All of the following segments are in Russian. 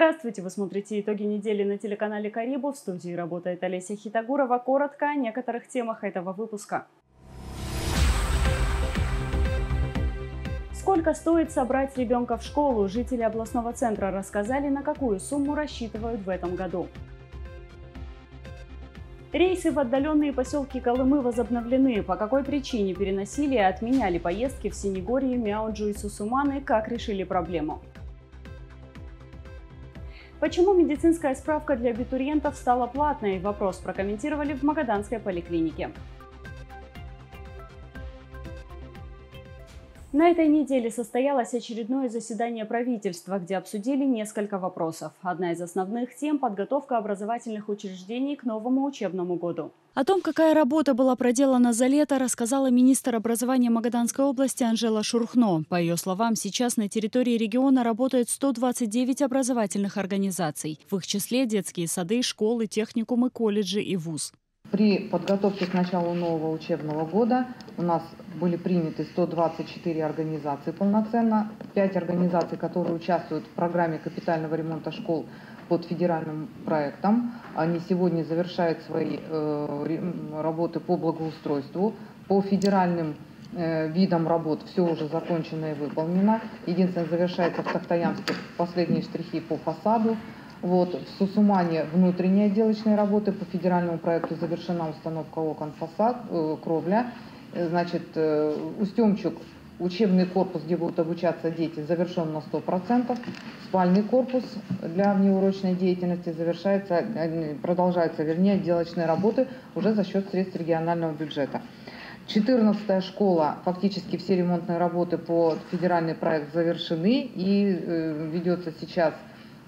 Здравствуйте! Вы смотрите итоги недели на телеканале Карибу. В студии работает Олеся Хитагурова. Коротко о некоторых темах этого выпуска. Сколько стоит собрать ребенка в школу? Жители областного центра рассказали, на какую сумму рассчитывают в этом году. Рейсы в отдаленные поселки Колымы возобновлены. По какой причине переносили и отменяли поездки в Синегорье, Мяуджу и Сусуманы, как решили проблему? Почему медицинская справка для абитуриентов стала платной? Вопрос прокомментировали в Магаданской поликлинике. На этой неделе состоялось очередное заседание правительства, где обсудили несколько вопросов. Одна из основных тем – подготовка образовательных учреждений к новому учебному году. О том, какая работа была проделана за лето, рассказала министр образования Магаданской области Анжела Шурхно. По ее словам, сейчас на территории региона работает 129 образовательных организаций. В их числе детские сады, школы, техникумы, колледжи и вуз. При подготовке к началу нового учебного года у нас были приняты 124 организации полноценно, 5 организаций, которые участвуют в программе капитального ремонта школ под федеральным проектом. Они сегодня завершают свои э, работы по благоустройству. По федеральным э, видам работ все уже закончено и выполнено. Единственное, завершается в Тахтаямске последние штрихи по фасаду. Вот, в Сусумане внутренние отделочные работы. По федеральному проекту завершена установка окон, фасад, э, кровля. Э, значит, э, Устемчук, учебный корпус, где будут обучаться дети, завершен на 100%. Спальный корпус для внеурочной деятельности завершается, э, продолжается, вернее, отделочные работы уже за счет средств регионального бюджета. 14 школа, фактически все ремонтные работы по федеральный проект завершены и э, ведется сейчас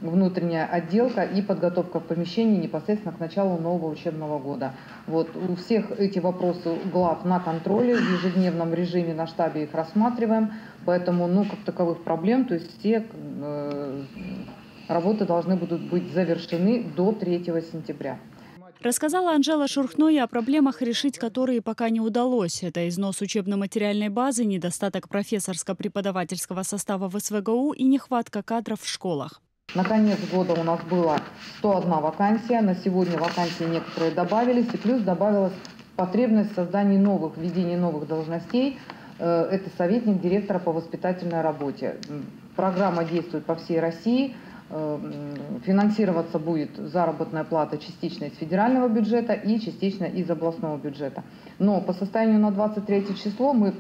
внутренняя отделка и подготовка помещений непосредственно к началу нового учебного года. Вот, у всех эти вопросы глав на контроле, в ежедневном режиме на штабе их рассматриваем, поэтому ну, как таковых проблем, то есть все э, работы должны будут быть завершены до 3 сентября. Рассказала Анжела Шурхной о проблемах, решить которые пока не удалось. Это износ учебно-материальной базы, недостаток профессорско-преподавательского состава в СВГУ и нехватка кадров в школах. На конец года у нас было 101 вакансия, на сегодня вакансии некоторые добавились, и плюс добавилась потребность в создании новых, введения новых должностей. Э, это советник директора по воспитательной работе. Программа действует по всей России. Э, финансироваться будет заработная плата частично из федерального бюджета и частично из областного бюджета. Но по состоянию на 23 число мы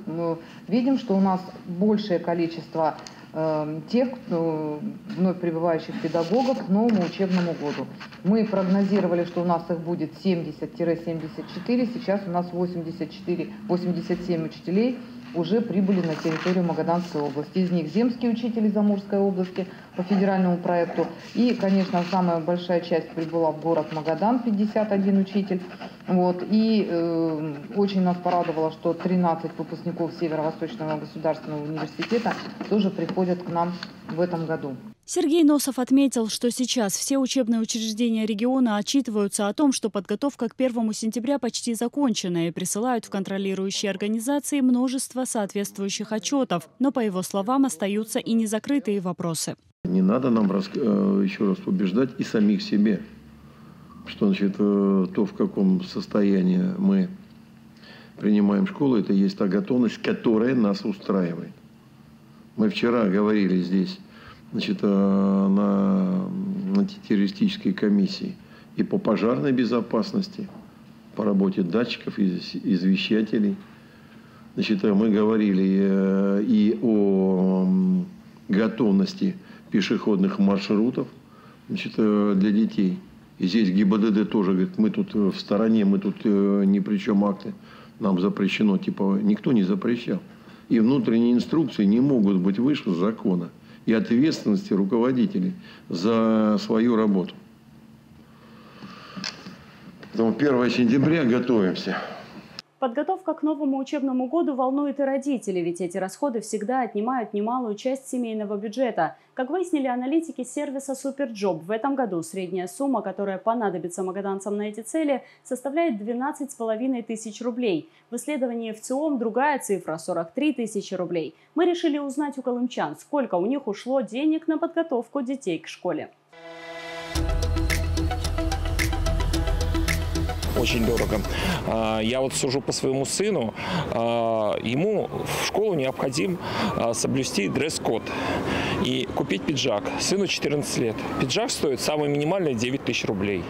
видим, что у нас большее количество Эм, тех вновь прибывающих педагогов к новому учебному году. Мы прогнозировали, что у нас их будет 70-74, сейчас у нас 84, 87 учителей уже прибыли на территорию Магаданской области. Из них земские учители из области по федеральному проекту. И, конечно, самая большая часть прибыла в город Магадан, 51 учитель. Вот. И э, очень нас порадовало, что 13 выпускников Северо-Восточного государственного университета тоже приходят к нам в этом году. Сергей Носов отметил, что сейчас все учебные учреждения региона отчитываются о том, что подготовка к 1 сентября почти закончена и присылают в контролирующие организации множество соответствующих отчетов. Но, по его словам, остаются и незакрытые вопросы. Не надо нам э, еще раз убеждать и самих себе что значит, э, то, в каком состоянии мы принимаем школу, это есть та готовность, которая нас устраивает. Мы вчера говорили здесь значит, э, на антитеррористической комиссии и по пожарной безопасности, по работе датчиков, извещателей. Значит, э, мы говорили и о готовности пешеходных маршрутов значит, для детей – и здесь ГИБДД тоже говорит, мы тут э, в стороне, мы тут э, ни при чем акты, нам запрещено. Типа никто не запрещал. И внутренние инструкции не могут быть выше закона и ответственности руководителей за свою работу. Поэтому 1 сентября готовимся. Подготовка к новому учебному году волнует и родителей, ведь эти расходы всегда отнимают немалую часть семейного бюджета. Как выяснили аналитики сервиса SuperJob, в этом году средняя сумма, которая понадобится магаданцам на эти цели, составляет 12,5 тысяч рублей. В исследовании ВЦИОМ другая цифра – 43 тысячи рублей. Мы решили узнать у колымчан, сколько у них ушло денег на подготовку детей к школе. Очень дорого. А, я вот сужу по своему сыну, а, ему в школу необходим а, соблюсти дресс-код и купить пиджак. Сыну 14 лет. Пиджак стоит самый минимальный 9 тысяч рублей.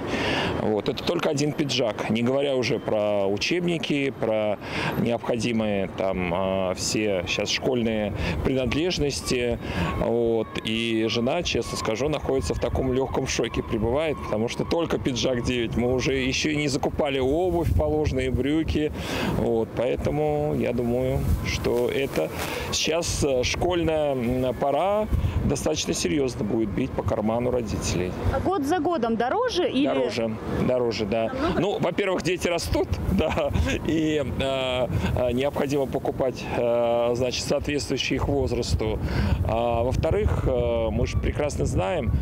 Вот. Это только один пиджак, не говоря уже про учебники, про необходимые там все сейчас школьные принадлежности. Вот. И жена, честно скажу, находится в таком легком шоке пребывает, потому что только пиджак 9. Мы уже еще и не закупали обувь, положенные брюки. Вот. Поэтому я думаю, что это сейчас э, школьная пора достаточно серьезно будет бить по карману родителей. А год за годом дороже или... Дороже, дороже, да. Ну, во-первых, дети растут, да, и э, э, необходимо покупать, э, значит, соответствующие их возрасту. А, во-вторых, э, мы же прекрасно знаем,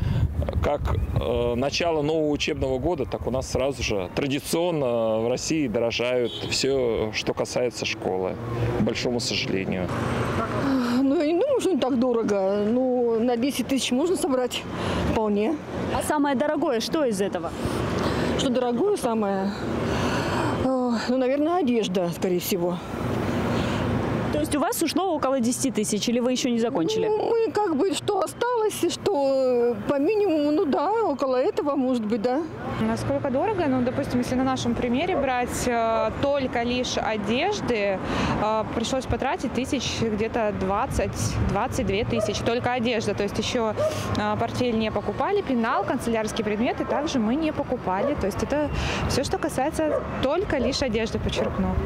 как э, начало нового учебного года, так у нас сразу же традиционно в России дорожают все, что касается школы, к большому сожалению. Ну, я не думаю, что не так дорого. Ну, на 10 тысяч можно собрать вполне. А самое дорогое, что из этого? Что дорогое самое? Ну, наверное, одежда, скорее всего. Есть у вас ушло около 10 тысяч, или вы еще не закончили? Ну, мы как бы, что осталось, что по минимуму, ну да, около этого, может быть, да. Насколько дорого? Ну, допустим, если на нашем примере брать э, только лишь одежды, э, пришлось потратить тысяч где-то 20-22 тысячи. Только одежда. То есть еще э, портфель не покупали, пенал, канцелярские предметы также мы не покупали. То есть это все, что касается только лишь одежды, подчеркну.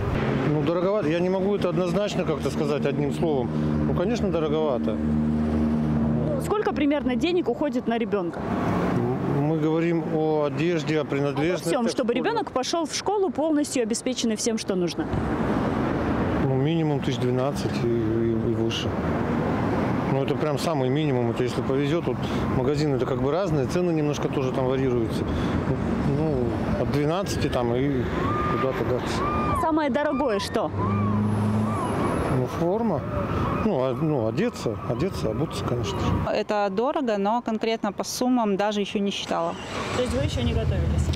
Дороговато. Я не могу это однозначно как-то сказать одним словом. Ну, конечно, дороговато. Сколько примерно денег уходит на ребенка? Мы говорим о одежде, о принадлежности. Обо всем, чтобы ребенок пошел в школу полностью обеспеченный всем, что нужно. Ну, минимум 1012 и, и, и выше. Ну, это прям самый минимум. Это если повезет, вот магазины это как бы разные, цены немножко тоже там варьируются. Ну, от 12 там и куда-то дальше самое дорогое что? Ну, форма. Ну, а, ну, одеться, одеться, обуться, конечно. Это дорого, но конкретно по суммам даже еще не считала. То есть вы еще не готовились?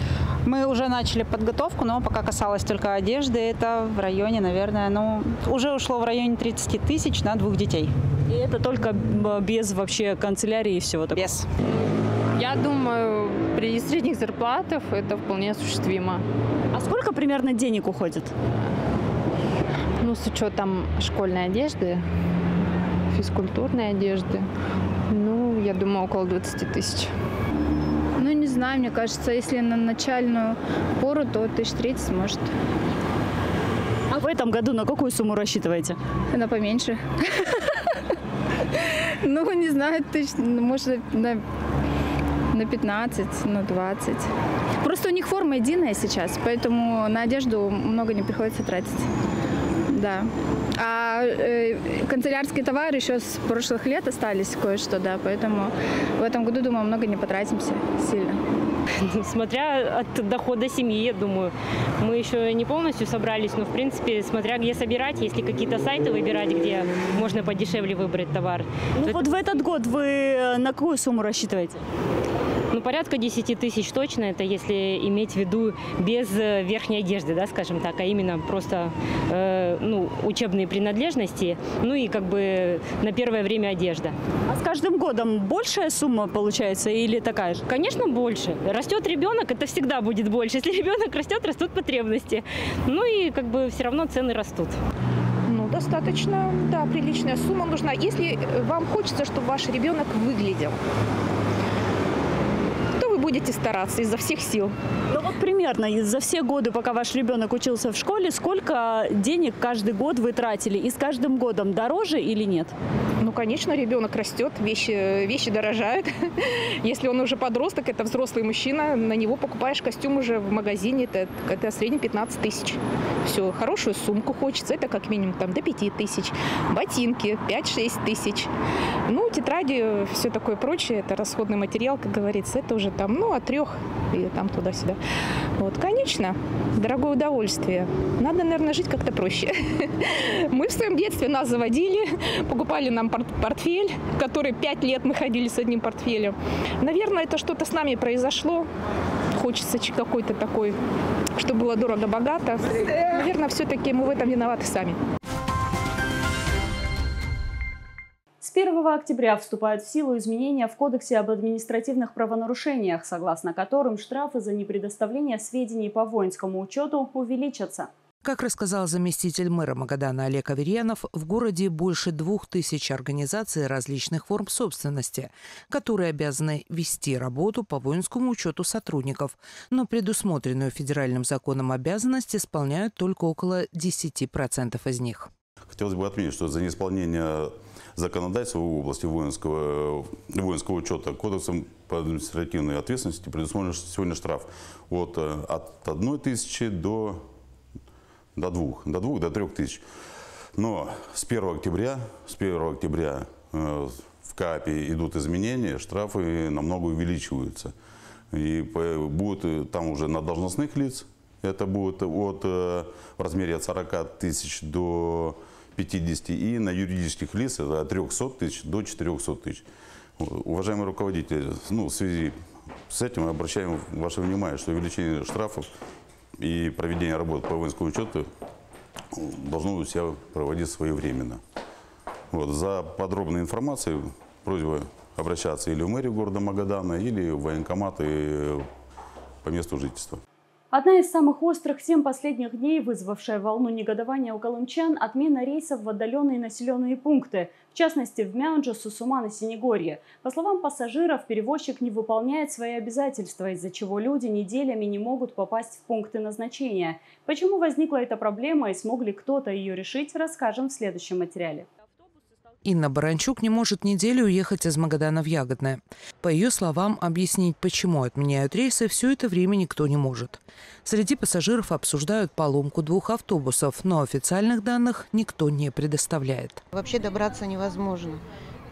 Мы уже начали подготовку, но пока касалось только одежды, это в районе, наверное, ну, уже ушло в районе 30 тысяч на двух детей. И это только без вообще канцелярии и всего такого? Без. Я думаю, при средних зарплатах это вполне осуществимо. А сколько примерно денег уходит? Ну, с учетом школьной одежды, физкультурной одежды, ну, я думаю, около 20 тысяч. Ну, не знаю, мне кажется, если на начальную пору, то тысяч тридцать может. А в этом году на какую сумму рассчитываете? На поменьше. Ну, не знаю, тысяч, ну, может, на на 15, на 20. Просто у них форма единая сейчас, поэтому на одежду много не приходится тратить. Да. А э, канцелярские товары еще с прошлых лет остались кое-что, да, поэтому в этом году, думаю, много не потратимся сильно. Смотря от дохода семьи, я думаю. Мы еще не полностью собрались, но, в принципе, смотря где собирать, если какие-то сайты выбирать, где можно подешевле выбрать товар. Ну вот в этот год вы на какую сумму рассчитываете? Ну, порядка 10 тысяч точно, это если иметь в виду без э, верхней одежды, да, скажем так, а именно просто э, ну, учебные принадлежности, ну и как бы на первое время одежда. А с каждым годом большая сумма получается или такая же? Конечно, больше. Растет ребенок, это всегда будет больше. Если ребенок растет, растут потребности. Ну и как бы все равно цены растут Ну, достаточно, да, приличная сумма нужна. Если вам хочется, чтобы ваш ребенок выглядел будете стараться изо всех сил. Ну вот примерно за все годы, пока ваш ребенок учился в школе, сколько денег каждый год вы тратили? И с каждым годом дороже или нет? Ну, конечно, ребенок растет, вещи, вещи дорожают. Если он уже подросток, это взрослый мужчина, на него покупаешь костюм уже в магазине, это, это в среднем 15 тысяч. Все, хорошую сумку хочется, это как минимум там до 5 тысяч. Ботинки 5-6 тысяч. Ну, тетради, все такое прочее, это расходный материал, как говорится, это уже там, ну, от трех или там туда-сюда. Вот, конечно, дорогое удовольствие. Надо, наверное, жить как-то проще. Мы в своем детстве нас заводили, покупали нам портфель, который пять лет мы ходили с одним портфелем. Наверное, это что-то с нами произошло. хочется какой-то такой, чтобы было дорого-богато. Наверное, все-таки мы в этом виноваты сами. С 1 октября вступают в силу изменения в Кодексе об административных правонарушениях, согласно которым штрафы за непредоставление сведений по воинскому учету увеличатся. Как рассказал заместитель мэра Магадана Олег Аверьянов, в городе больше двух тысяч организаций различных форм собственности, которые обязаны вести работу по воинскому учету сотрудников, но предусмотренную федеральным законом обязанность исполняют только около 10% из них. Хотелось бы отметить, что за неисполнение законодательства в области воинского, воинского учета кодексом по административной ответственности предусмотрен сегодня штраф от, э, от 1 тысячи до до двух, до двух, до трех тысяч. Но с 1 октября, с 1 октября э, в КАПе идут изменения, штрафы намного увеличиваются. И будут э, там уже на должностных лиц, это будет от, в размере от 40 тысяч до 50, и на юридических лиц это от 300 тысяч до 400 тысяч. Уважаемые руководители, ну, в связи с этим мы обращаем ваше внимание, что увеличение штрафов и проведение работ по воинскому учету должно у себя проводить своевременно. Вот, за подробной информацией просьба обращаться или в мэрию города Магадана, или в военкоматы по месту жительства. Одна из самых острых тем последних дней, вызвавшая волну негодования у колымчан – отмена рейсов в отдаленные населенные пункты, в частности в Мяунджу, Сусуман и Синегорье. По словам пассажиров, перевозчик не выполняет свои обязательства, из-за чего люди неделями не могут попасть в пункты назначения. Почему возникла эта проблема и смог ли кто-то ее решить, расскажем в следующем материале. Инна Баранчук не может неделю уехать из Магадана в Ягодное. По ее словам, объяснить, почему отменяют рейсы, все это время никто не может. Среди пассажиров обсуждают поломку двух автобусов, но официальных данных никто не предоставляет. Вообще добраться невозможно.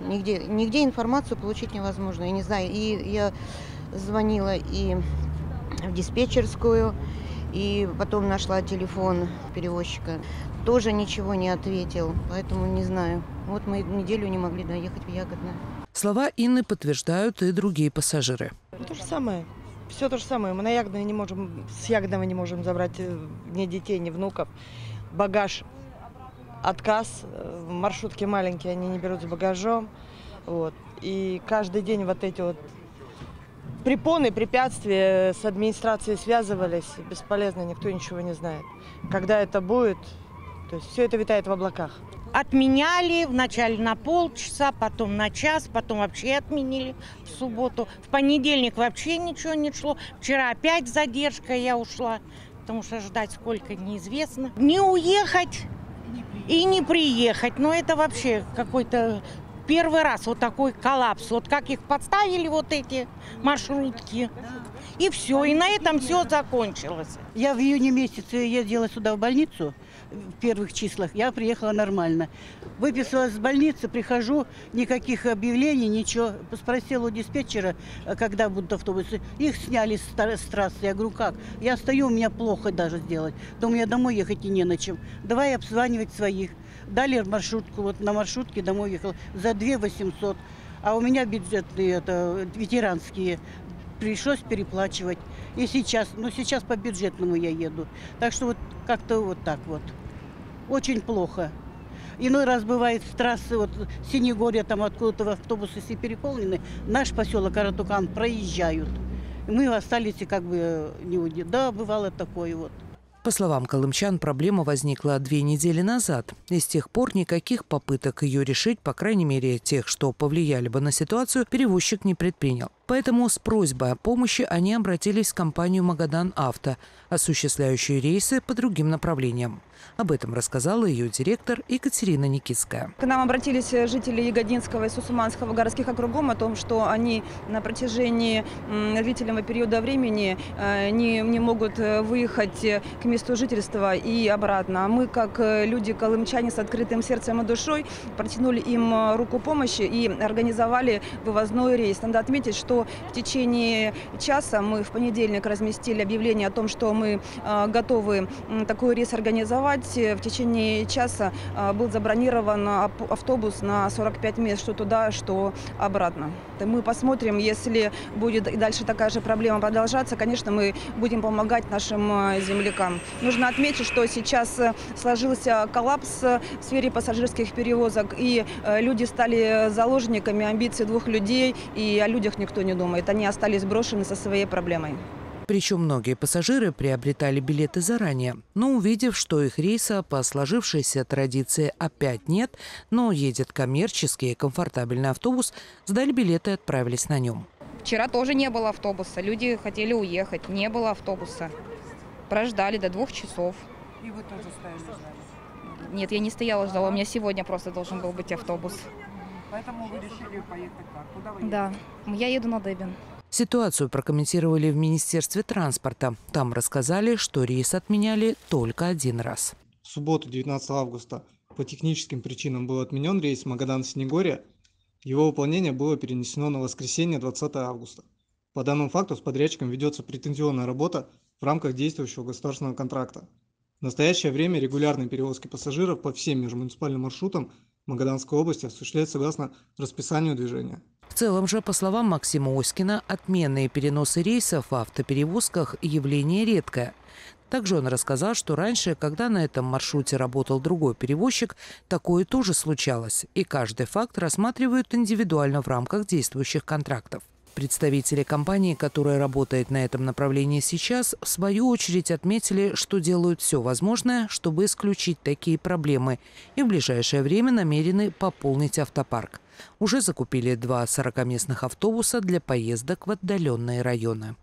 Нигде, нигде информацию получить невозможно. Я не знаю, и я звонила и в диспетчерскую, и потом нашла телефон перевозчика. Тоже ничего не ответил, поэтому не знаю. Вот мы неделю не могли доехать в Ягодное. Слова Инны подтверждают и другие пассажиры. То же самое. Все то же самое. Мы на Ягодное не можем, с Ягодного не можем забрать э, ни детей, ни внуков. Багаж отказ. В маршрутке маленькие, они не берут с багажом. Вот. И каждый день вот эти вот препоны, препятствия с администрацией связывались. Бесполезно, никто ничего не знает. Когда это будет, то есть все это витает в облаках. Отменяли вначале на полчаса, потом на час, потом вообще отменили в субботу. В понедельник вообще ничего не шло. Вчера опять задержка, я ушла, потому что ждать сколько неизвестно. Не уехать и не приехать, но это вообще какой-то первый раз вот такой коллапс. Вот как их подставили вот эти маршрутки. И все, и на этом все закончилось. Я в июне месяце ездила сюда в больницу в первых числах. Я приехала нормально. Выписалась с больницы, прихожу, никаких объявлений, ничего. Спросила у диспетчера, когда будут автобусы. Их сняли с трассы. Я говорю, как? Я стою, у меня плохо даже сделать. Думаю, я домой ехать и не на чем. Давай обзванивать своих. Дали маршрутку, вот на маршрутке домой ехал за 2 800. А у меня бюджетные, это ветеранские, пришлось переплачивать. И сейчас, ну сейчас по бюджетному я еду. Так что вот как-то вот так вот. Очень плохо. Иной раз бывает с трассы, вот Синегорье, там откуда-то в автобусы все переполнены, наш поселок Аратукан проезжают. Мы остались как бы не удержаны. Да, бывало такое вот. По словам колымчан, проблема возникла две недели назад. И с тех пор никаких попыток ее решить, по крайней мере тех, что повлияли бы на ситуацию, перевозчик не предпринял. Поэтому с просьбой о помощи они обратились в компанию «Магадан Авто», осуществляющую рейсы по другим направлениям. Об этом рассказала ее директор Екатерина Никитская. К нам обратились жители Ягодинского и Сусуманского городских округов о том, что они на протяжении длительного периода времени э, не, не могут э, выехать к месту жительства и обратно. А мы, как э, люди колымчане с открытым сердцем и душой, протянули им руку помощи и организовали вывозной рейс. Надо отметить, что в течение часа мы в понедельник разместили объявление о том, что мы готовы такой рейс организовать кровать. В течение часа был забронирован автобус на 45 мест, что туда, что обратно. Мы посмотрим, если будет и дальше такая же проблема продолжаться, конечно, мы будем помогать нашим землякам. Нужно отметить, что сейчас сложился коллапс в сфере пассажирских перевозок, и люди стали заложниками амбиций двух людей, и о людях никто не думает. Они остались брошены со своей проблемой. Причем многие пассажиры приобретали билеты заранее, но увидев, что их рейса по сложившейся традиции опять нет, но едет коммерческий и комфортабельный автобус, сдали билеты и отправились на нем. Вчера тоже не было автобуса. Люди хотели уехать. Не было автобуса. Прождали до двух часов. И вы тоже стояли ждали? Нет, я не стояла, ждала. У меня сегодня просто должен был быть автобус. Поэтому вы решили поехать как? Куда вы Да, я еду на Дебин. Ситуацию прокомментировали в Министерстве транспорта. Там рассказали, что рейс отменяли только один раз. В субботу, 19 августа, по техническим причинам был отменен рейс Магадан-Снегория. Его выполнение было перенесено на воскресенье, 20 августа. По данному факту с подрядчиком ведется претензионная работа в рамках действующего государственного контракта. В настоящее время регулярные перевозки пассажиров по всем межмуниципальным маршрутам Магаданской области осуществляют согласно расписанию движения. В целом же, по словам Максима Оськина, отменные переносы рейсов в автоперевозках – явление редкое. Также он рассказал, что раньше, когда на этом маршруте работал другой перевозчик, такое тоже случалось, и каждый факт рассматривают индивидуально в рамках действующих контрактов. Представители компании, которая работает на этом направлении сейчас, в свою очередь отметили, что делают все возможное, чтобы исключить такие проблемы и в ближайшее время намерены пополнить автопарк. Уже закупили два 40-местных автобуса для поездок в отдаленные районы.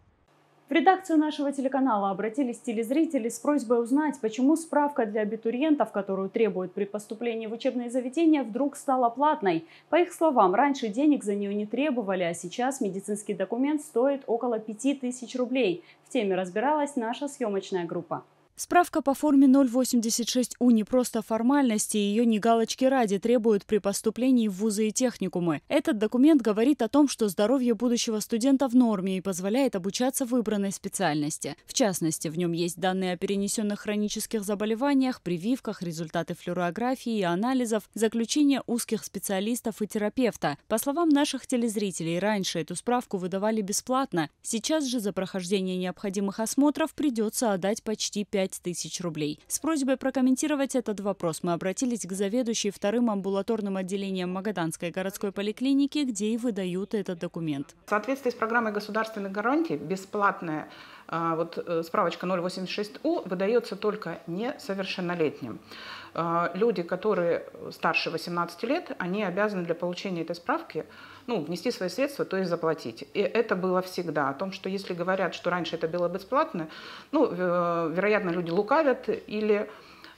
Редакцию нашего телеканала обратились телезрители с просьбой узнать, почему справка для абитуриентов, которую требуют при поступлении в учебные заведения, вдруг стала платной. По их словам, раньше денег за нее не требовали, а сейчас медицинский документ стоит около 5000 рублей. В теме разбиралась наша съемочная группа. Справка по форме 086У не просто формальности, ее не галочки ради требуют при поступлении в вузы и техникумы. Этот документ говорит о том, что здоровье будущего студента в норме и позволяет обучаться выбранной специальности. В частности, в нем есть данные о перенесенных хронических заболеваниях, прививках, результаты флюорографии и анализов, заключение узких специалистов и терапевта. По словам наших телезрителей, раньше эту справку выдавали бесплатно. Сейчас же за прохождение необходимых осмотров придется отдать почти 5 тысяч рублей. С просьбой прокомментировать этот вопрос мы обратились к заведующей вторым амбулаторным отделением Магаданской городской поликлиники, где и выдают этот документ. В соответствии с программой государственных гарантий бесплатная а, вот э, справочка 086У выдается только несовершеннолетним. А, люди, которые старше 18 лет, они обязаны для получения этой справки ну, внести свои средства, то есть заплатить. И это было всегда. О том, что если говорят, что раньше это было бесплатно, ну, вероятно, люди лукавят или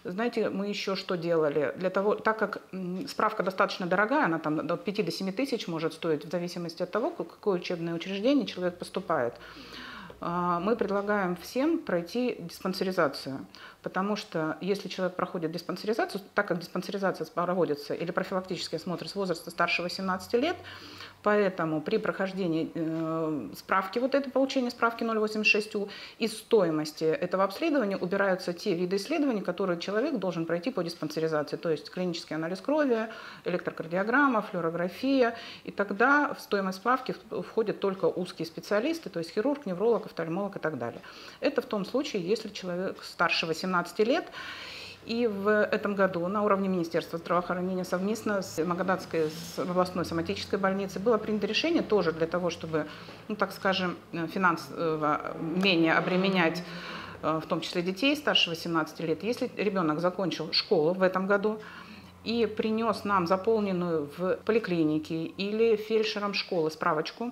знаете, мы еще что делали? Для того, так как справка достаточно дорогая, она там от 5 до 7 тысяч может стоить, в зависимости от того, какое учебное учреждение человек поступает. А, мы предлагаем всем пройти диспансеризацию, потому что если человек проходит диспансеризацию, так как диспансеризация проводится или профилактический осмотр с возраста старше 18 лет, Поэтому при прохождении э, справки, вот это получение справки 086У, из стоимости этого обследования убираются те виды исследований, которые человек должен пройти по диспансеризации, то есть клинический анализ крови, электрокардиограмма, флюорография. И тогда в стоимость справки входят только узкие специалисты, то есть хирург, невролог, офтальмолог и так далее. Это в том случае, если человек старше 18 лет и в этом году на уровне Министерства здравоохранения совместно с Магаданской с областной соматической больницей было принято решение тоже для того, чтобы, ну так скажем, финансово менее обременять э, в том числе детей старше 18 лет. Если ребенок закончил школу в этом году, и принес нам заполненную в поликлинике или фельдшером школы справочку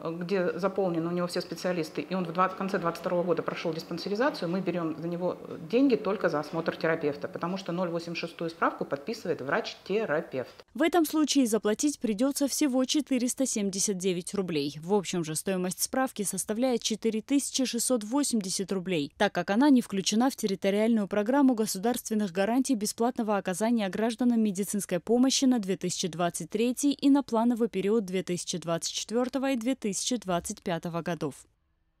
где заполнены у него все специалисты, и он в, 20, в конце 2022 года прошел диспансеризацию, мы берем за него деньги только за осмотр терапевта, потому что 086 справку подписывает врач-терапевт. В этом случае заплатить придется всего 479 рублей. В общем же стоимость справки составляет 4680 рублей, так как она не включена в территориальную программу государственных гарантий бесплатного оказания гражданам медицинской помощи на 2023 и на плановый период 2024 и 2025 2025 годов.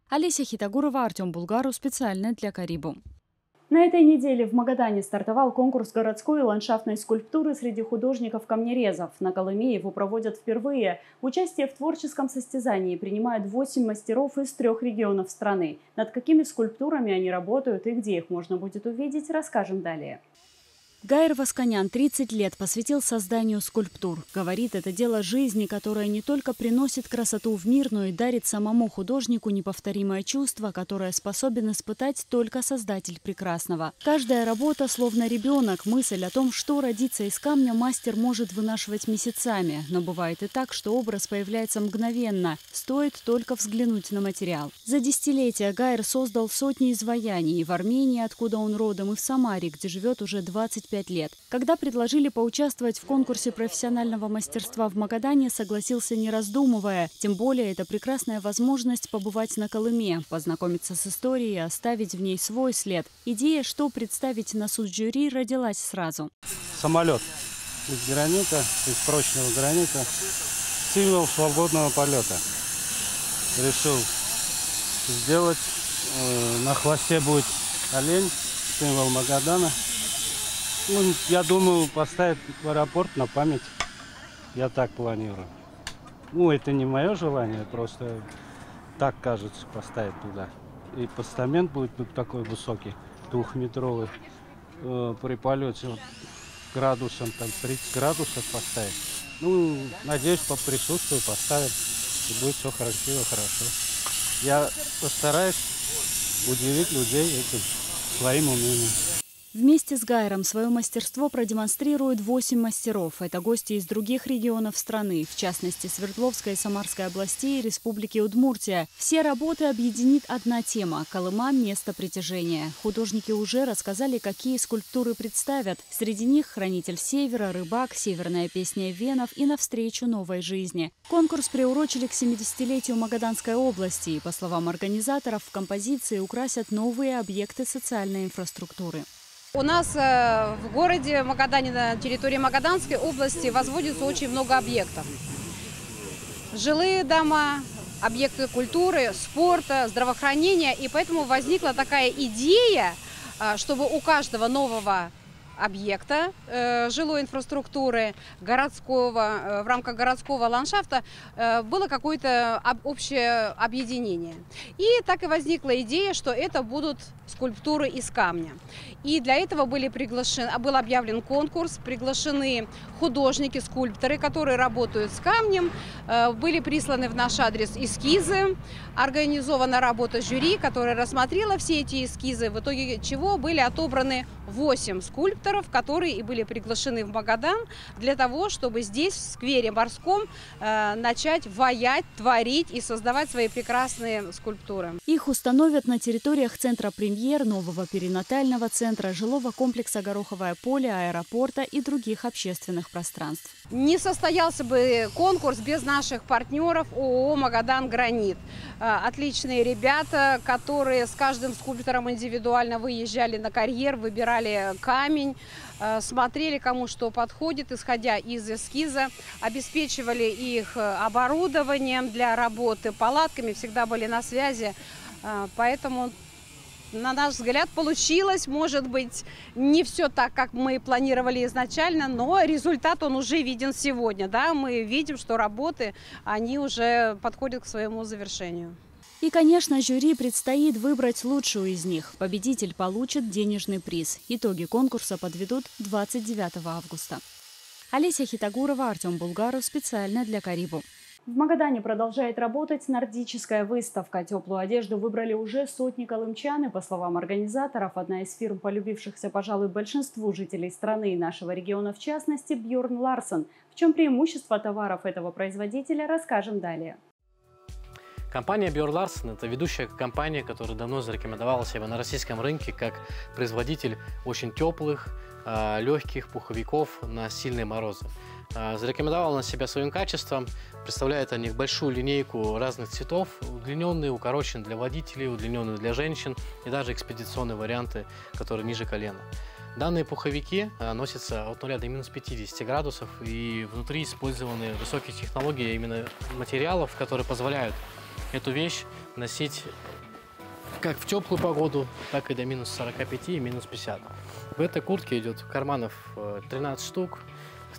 Олеся Хитагурова, Артем Булгару специально для Карибу. На этой неделе в Магадане стартовал конкурс городской и ландшафтной скульптуры среди художников-камнерезов. На Колыме его проводят впервые. Участие в творческом состязании принимают 8 мастеров из трех регионов страны. Над какими скульптурами они работают и где их можно будет увидеть, расскажем далее. Гайр Васканян 30 лет посвятил созданию скульптур. Говорит, это дело жизни, которое не только приносит красоту в мир, но и дарит самому художнику неповторимое чувство, которое способен испытать только создатель прекрасного. Каждая работа словно ребенок. Мысль о том, что родиться из камня мастер может вынашивать месяцами. Но бывает и так, что образ появляется мгновенно. Стоит только взглянуть на материал. За десятилетия Гайр создал сотни изваяний и в Армении, откуда он родом, и в Самаре, где живет уже 20 25 лет. Когда предложили поучаствовать в конкурсе профессионального мастерства в Магадане, согласился не раздумывая. Тем более это прекрасная возможность побывать на Колыме, познакомиться с историей и оставить в ней свой след. Идея, что представить на суд жюри, родилась сразу. Самолет из гранита, из прочного гранита, символ свободного полета. Решил сделать, э, на хвосте будет олень, символ Магадана. Ну, я думаю, поставить в аэропорт на память. Я так планирую. Ну, это не мое желание, просто так кажется поставить туда. И постамент будет вот такой высокий, двухметровый. Э, при полете градусом, там 30 градусов поставить. Ну, надеюсь, по присутствию поставят, и будет все красиво, хорошо. Я постараюсь удивить людей этим своим умением. Вместе с Гайром свое мастерство продемонстрируют 8 мастеров. Это гости из других регионов страны, в частности Свердловской и Самарской областей и Республики Удмуртия. Все работы объединит одна тема – Колыма – место притяжения. Художники уже рассказали, какие скульптуры представят. Среди них «Хранитель Севера», «Рыбак», «Северная песня Венов» и «Навстречу новой жизни». Конкурс приурочили к 70-летию Магаданской области и, по словам организаторов, в композиции украсят новые объекты социальной инфраструктуры. У нас э, в городе Магадане, на территории Магаданской области, возводится очень много объектов. Жилые дома, объекты культуры, спорта, здравоохранения. И поэтому возникла такая идея, э, чтобы у каждого нового объекта э, жилой инфраструктуры городского, э, в рамках городского ландшафта э, было какое-то об, общее объединение. И так и возникла идея, что это будут скульптуры из камня. И для этого были приглашены, был объявлен конкурс, приглашены художники, скульпторы, которые работают с камнем, э, были присланы в наш адрес эскизы, организована работа жюри, которая рассмотрела все эти эскизы, в итоге чего были отобраны 8 скульпторов, которые и были приглашены в Магадан для того, чтобы здесь, в сквере морском, э, начать ваять, творить и создавать свои прекрасные скульптуры. Их установят на территориях Центра премьер, нового перинатального центра, жилого комплекса Гороховое поле, аэропорта и других общественных пространств. Не состоялся бы конкурс без наших партнеров ООО «Магадан Гранит». Э, отличные ребята, которые с каждым скульптором индивидуально выезжали на карьер, выбирали камень, э, смотрели, кому что подходит, исходя из эскиза, обеспечивали их э, оборудованием для работы, палатками, всегда были на связи. Э, поэтому на наш взгляд, получилось, может быть, не все так, как мы планировали изначально, но результат он уже виден сегодня. Да? Мы видим, что работы, они уже подходят к своему завершению. И, конечно, жюри предстоит выбрать лучшую из них. Победитель получит денежный приз. Итоги конкурса подведут 29 августа. Олеся Хитагурова, Артем Булгаров специально для Карибу. В Магадане продолжает работать нордическая выставка. Теплую одежду выбрали уже сотни колымчан. И, по словам организаторов, одна из фирм, полюбившихся, пожалуй, большинству жителей страны и нашего региона в частности, Бьорн Ларсон. В чем преимущество товаров этого производителя, расскажем далее. Компания Björn Larsen – это ведущая компания, которая давно зарекомендовала себя на российском рынке как производитель очень теплых, а, легких пуховиков на сильные морозы. А, зарекомендовала на себя своим качеством, представляет о них большую линейку разных цветов, удлиненные, укороченные для водителей, удлиненные для женщин и даже экспедиционные варианты, которые ниже колена. Данные пуховики а, носятся от 0 до минус 50 градусов и внутри использованы высокие технологии именно материалов, которые позволяют эту вещь носить как в теплую погоду, так и до минус 45 и минус 50. В этой куртке идет карманов 13 э, штук,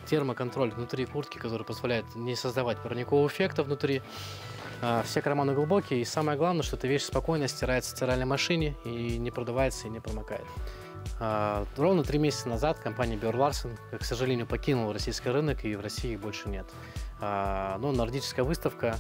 термоконтроль внутри куртки, который позволяет не создавать парникового эффекта внутри. А, все карманы глубокие, и самое главное, что эта вещь спокойно стирается в стиральной машине и не продувается и не промокает. А, ровно три месяца назад компания Björn Larsen, к сожалению, покинула российский рынок, и в России их больше нет. А, но нордическая выставка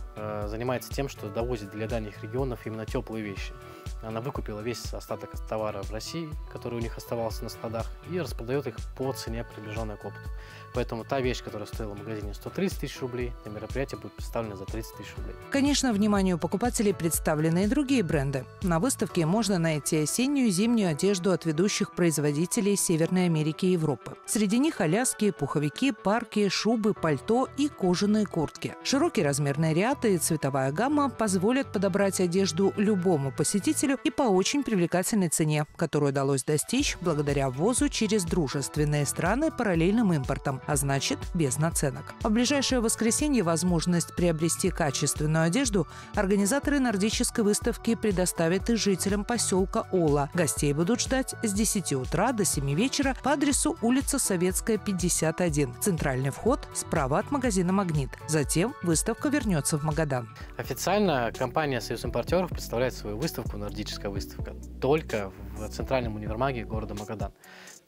занимается тем, что довозит для дальних регионов именно теплые вещи. Она выкупила весь остаток товара в России, который у них оставался на складах, и распродает их по цене, приближенной к опыту. Поэтому та вещь, которая стоила в магазине 130 тысяч рублей, на мероприятие будет представлена за 30 тысяч рублей. Конечно, вниманию покупателей представлены и другие бренды. На выставке можно найти осеннюю и зимнюю одежду от ведущих производителей Северной Америки и Европы. Среди них аляски, пуховики, парки, шубы, пальто и кожаные куртки. Широкий размерный ряд и цветовая гамма позволят подобрать одежду любому посетителю и по очень привлекательной цене, которую удалось достичь благодаря ввозу через дружественные страны параллельным импортом а значит без наценок. В ближайшее воскресенье возможность приобрести качественную одежду организаторы нордической выставки предоставят и жителям поселка Ола. Гостей будут ждать с 10 утра до 7 вечера по адресу улица Советская, 51. Центральный вход справа от магазина «Магнит». Затем выставка вернется в Магадан. Официально компания «Союз импортеров» представляет свою выставку «Нордическая выставка» только в центральном универмаге города Магадан.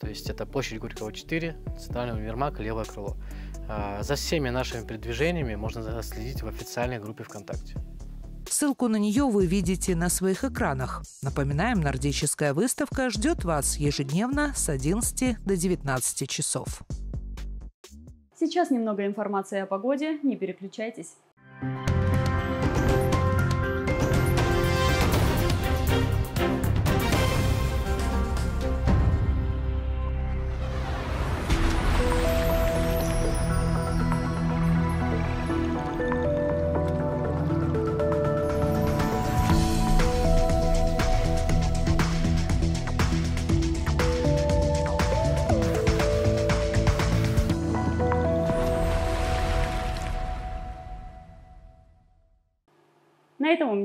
То есть это площадь Горького 4, центральный универмаг, левое крыло. А, за всеми нашими передвижениями можно следить в официальной группе ВКонтакте. Ссылку на нее вы видите на своих экранах. Напоминаем, нордическая выставка ждет вас ежедневно с 11 до 19 часов. Сейчас немного информации о погоде, не переключайтесь.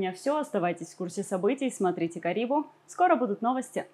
Меня все. Оставайтесь в курсе событий, смотрите Карибу. Скоро будут новости.